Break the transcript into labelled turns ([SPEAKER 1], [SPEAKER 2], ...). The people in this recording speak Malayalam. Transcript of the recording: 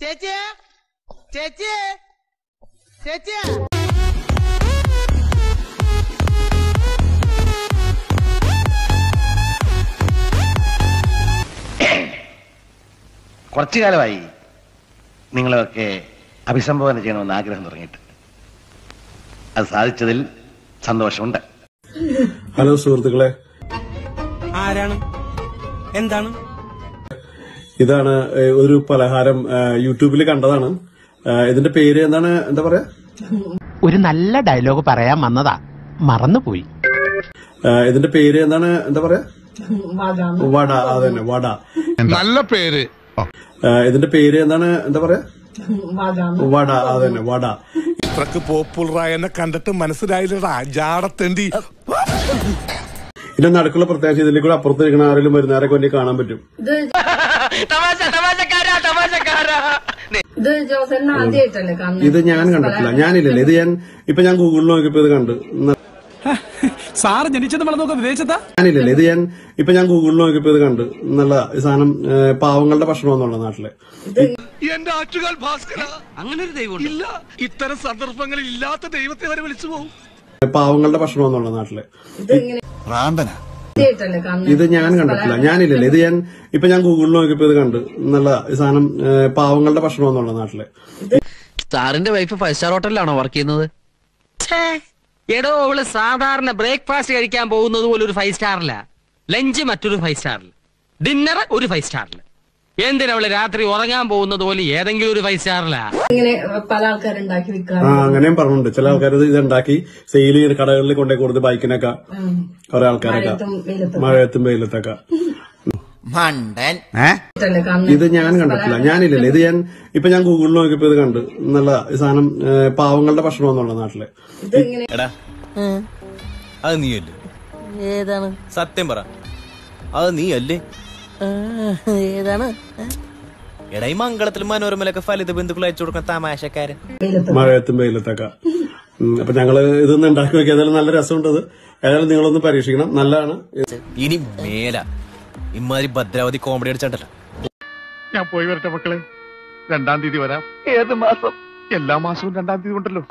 [SPEAKER 1] ചേച്ചി ചേച്ചി ചേച്ചി
[SPEAKER 2] കുറച്ചു കാലമായി നിങ്ങളൊക്കെ അഭിസംബോധന ചെയ്യണമെന്ന് ആഗ്രഹം തുടങ്ങിയിട്ട്. അത് സാധിച്ചതിൽ സന്തോഷമുണ്ട്.
[SPEAKER 3] ഹലോ സുഹൃത്തുക്കളെ.
[SPEAKER 1] ആരാണ്? എന്താണ്?
[SPEAKER 3] ഇതാണ് ഒരു പലഹാരം യൂട്യൂബിൽ കണ്ടതാണ്. ഇതിന്റെ പേര് എന്താണ് എന്താ പറയാ?
[SPEAKER 4] ഒരു നല്ല ഡയലോഗ് പറയാൻ വന്നതാ. മറന്നുപോയി.
[SPEAKER 3] ഇതിന്റെ പേര് എന്താണ് എന്താ പറയാ? വട. അതന്നെ വട.
[SPEAKER 5] നല്ല പേര്.
[SPEAKER 3] ഇതിന്റെ പേര് എന്താണ് എന്താ പറയാ? വട. അതന്നെ വട.
[SPEAKER 5] ഇത്രക്ക് പോപ്പുലറായെന്നെ കണ്ടിട്ട് മനസ്സിലായില്ലടാ. ജാടത്തേണ്ടി
[SPEAKER 3] ഇതിന്റെ നടുക്കുള്ള പ്രത്യേകിച്ച് ഇതിൽ കൂടെ അപ്പുറത്ത് ഇരിക്കുന്ന ആരെങ്കിലും വരുന്നവരൊക്കെ വേണ്ടി കാണാൻ പറ്റും.
[SPEAKER 6] ഇത് ജോസേട്ടൻ ആദ്യമായിട്ടല്ലേ കാണുന്നത്?
[SPEAKER 3] ഇത് ഞാൻ കണ്ടിട്ടില്ല. ഞാനില്ല ഇത് ഞാൻ ഇപ്പൊ ഞാൻ ഗൂഗിളിൽ നോക്കിയപ്പോ ഇത് കണ്ടു.
[SPEAKER 7] സാറ് ജനിച്ചത് വളർന്നൊക്കെ വിദേശത്താ?
[SPEAKER 3] ഞാനില്ല ഇത് ഞാൻ ഇപ്പൊ ഞാൻ ഗൂഗിളിൽ നോക്കിയപ്പോ ഇത് കണ്ടു. നല്ല ഈ സാധനം പാവങ്ങളുടെ പാവങ്ങളുടെ ഭക്ഷണമെന്നുള്ള നാട്ടിലെ.
[SPEAKER 5] എന്റെ ആറ്റുകാൽ ഭാസ്കര. അങ്ങനെ ഒരു ദൈവം ഇല്ല. ഇത്തരം സന്ദർഭങ്ങളിൽ ഇല്ലാത്ത ദൈവത്തെ വരെ വിളിച്ചു പോകും
[SPEAKER 3] പാവങ്ങളുടെ ഭക്ഷണമെന്നുള്ള നാട്ടിലെ.
[SPEAKER 6] കാണുന്നത്?
[SPEAKER 3] ഇത് ഞാൻ കണ്ടിട്ടില്ല. ഞാനില്ലല്ലോ. ഇത് ഞാൻ ഇപ്പൊ ഞാൻ ഗൂഗിളിൽ നോക്കിയപ്പോ ഇത് കണ്ടു. നല്ല ഈ സാധനം പാവങ്ങളുടെ പാവങ്ങളുടെ ഭക്ഷണമെന്നുള്ള നാട്ടിൽ.
[SPEAKER 8] സാറിന്റെ വൈഫ് ഫൈവ് സ്റ്റാർ ഹോട്ടലിലാണോ വർക്ക് ചെയ്യുന്നത്? എടോ അവൾ സാധാരണ ബ്രേക്ക്ഫാസ്റ്റ് കഴിക്കാൻ പോകുന്നത് പോലെ ഒരു ഫൈവ് സ്റ്റാറില ലഞ്ച് മറ്റൊരു ഫൈവ് സ്റ്റാറിൽ ഡിന്നർ ഒരു ഫൈവ് സ്റ്റാറിൽ എന്തിനാ അവൾ രാത്രി ഉറങ്ങാൻ പോകുന്നത് പോലെ ഏതെങ്കിലും ഒരു ഫൈവ് സ്റ്റാറിലാ
[SPEAKER 6] ഇങ്ങനെ പല ആൾക്കാരുണ്ടാക്കി
[SPEAKER 3] ആ
[SPEAKER 6] വിൽക്കാറുണ്ട്.
[SPEAKER 3] അങ്ങനെയും പറഞ്ഞിട്ടുണ്ട്. ചില ആൾക്കാർ ഇത് ഉണ്ടാക്കി സെയിൽ ചെയ്ത് കടകളിൽ കൊണ്ടേ കൊടുത്ത് ബൈക്കിനൊക്കെ കുറെ ആൾക്കാരൊക്കെ
[SPEAKER 6] മഴയത്തും വെയിലത്തും
[SPEAKER 3] മഴയത്തും വെയിലത്തൊക്കെ.
[SPEAKER 6] കാണുന്നത്
[SPEAKER 3] ഇത് ഞാൻ കണ്ടിട്ടില്ല. ഞാനില്ലല്ലോ ഇത് ഞാൻ ഇപ്പൊ ഞാൻ ഗൂഗിളിൽ നോക്കിയപ്പോ ഇത് കണ്ട്. നല്ല ഈ സാധനം പാവങ്ങളുടെ ഭക്ഷണമെന്നുള്ള നാട്ടിലെ.
[SPEAKER 9] എടാ. അത് നീയല്ലേ?
[SPEAKER 1] ഏതാണ്?
[SPEAKER 9] സത്യം പറ. അത് നീയല്ലേ?
[SPEAKER 1] ഏതാണ്?
[SPEAKER 9] എടാ ഈ മംഗളത്തിലും മനോരമയിലൊക്കെ ഫലിത ബന്ധുക്കൾ അയച്ചു കൊടുക്കുന്ന തമാശക്കാരൻ.
[SPEAKER 3] മഴയത്തും വെയിലത്തൊക്കെ. അപ്പൊ ഞങ്ങൾ ഇതൊന്നും ഉണ്ടാക്കി നോക്കി ഏതായാലും നല്ല രസമുണ്ടത് ഏതായാലും നിങ്ങളൊന്ന് പരീക്ഷിക്കണം. നല്ലതാണ്.
[SPEAKER 9] ഇനി മേല. ഇമാതിരി ഭദ്രാവതി കോമഡി അടിച്ചിട്ടല്ല
[SPEAKER 5] ഞാൻ പോയി വരട്ടെ മക്കളെ. രണ്ടാം തീയതി വരാം. ഏത് മാസം? എല്ലാ മാസവും രണ്ടാം തീയതി ഉണ്ടല്ലോ.